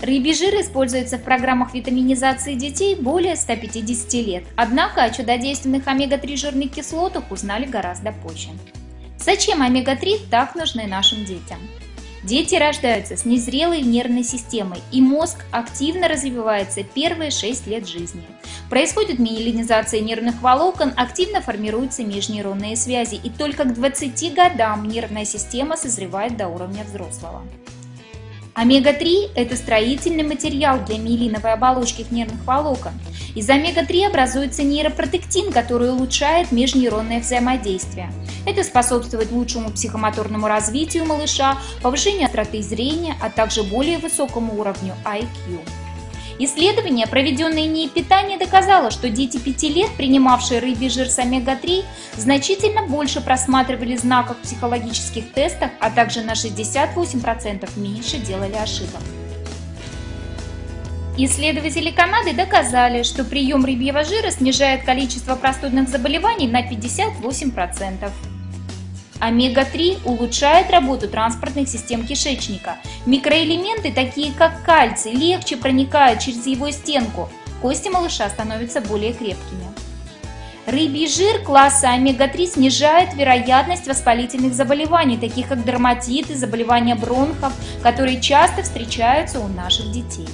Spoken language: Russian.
Рыбий жир используется в программах витаминизации детей более 150 лет, однако о чудодейственных омега-3 жирных кислотах узнали гораздо позже. Зачем омега-3 так нужны нашим детям? Дети рождаются с незрелой нервной системой, и мозг активно развивается первые 6 лет жизни. Происходит миелинизация нервных волокон, активно формируются межнейронные связи, и только к 20 годам нервная система созревает до уровня взрослого. Омега-3 – это строительный материал для миелиновой оболочки нервных волокон. Из омега-3 образуется нейропротектин, который улучшает межнейронное взаимодействие. Это способствует лучшему психомоторному развитию малыша, повышению остроты зрения, а также более высокому уровню IQ. Исследование, проведенное НИИ питания, доказало, что дети 5 лет, принимавшие рыбий жир с омега-3, значительно больше просматривали знаков в психологических тестах, а также на 68% меньше делали ошибок. Исследователи Канады доказали, что прием рыбьего жира снижает количество простудных заболеваний на 58%. Омега-3 улучшает работу транспортных систем кишечника. Микроэлементы, такие как кальций, легче проникают через его стенку. Кости малыша становятся более крепкими. Рыбий жир класса омега-3 снижает вероятность воспалительных заболеваний, таких как дерматиты, заболевания бронхов, которые часто встречаются у наших детей.